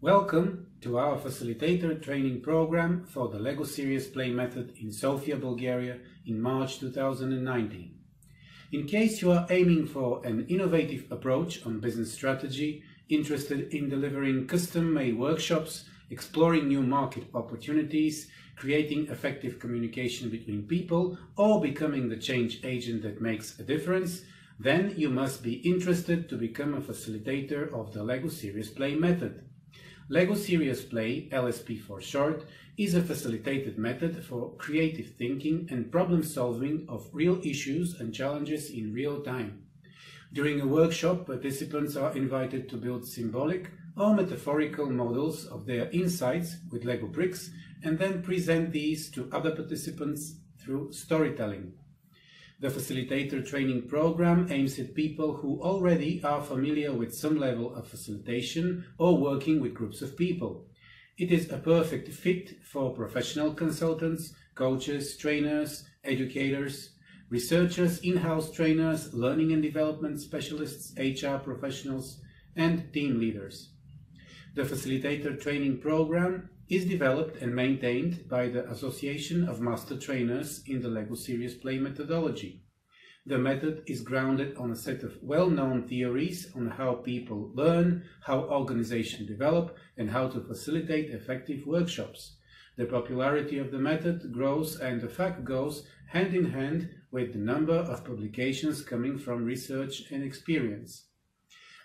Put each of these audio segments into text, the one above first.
Welcome to our facilitator training program for the LEGO Serious Play method in Sofia, Bulgaria in March 2019. In case you are aiming for an innovative approach on business strategy, interested in delivering custom-made workshops, exploring new market opportunities, creating effective communication between people, or becoming the change agent that makes a difference, then you must be interested to become a facilitator of the LEGO Serious Play method. LEGO Serious Play, LSP for short, is a facilitated method for creative thinking and problem solving of real issues and challenges in real time. During a workshop, participants are invited to build symbolic or metaphorical models of their insights with LEGO bricks and then present these to other participants through storytelling. The facilitator training program aims at people who already are familiar with some level of facilitation or working with groups of people. It is a perfect fit for professional consultants, coaches, trainers, educators, researchers, in-house trainers, learning and development specialists, HR professionals, and team leaders. The facilitator training program is developed and maintained by the Association of Master Trainers in the LEGO Serious Play methodology. The method is grounded on a set of well-known theories on how people learn, how organizations develop, and how to facilitate effective workshops. The popularity of the method grows and the fact goes hand in hand with the number of publications coming from research and experience.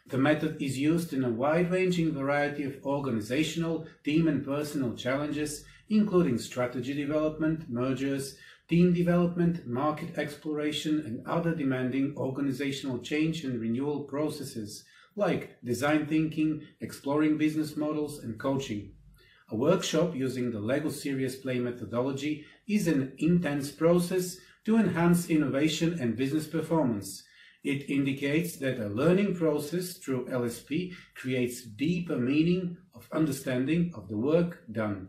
The method is used in a wide-ranging variety of organizational, team and personal challenges, including strategy development, mergers, team development, market exploration, and other demanding organizational change and renewal processes, like design thinking, exploring business models, and coaching. A workshop using the LEGO Serious Play methodology is an intense process to enhance innovation and business performance. It indicates that a learning process through LSP creates deeper meaning of understanding of the work done.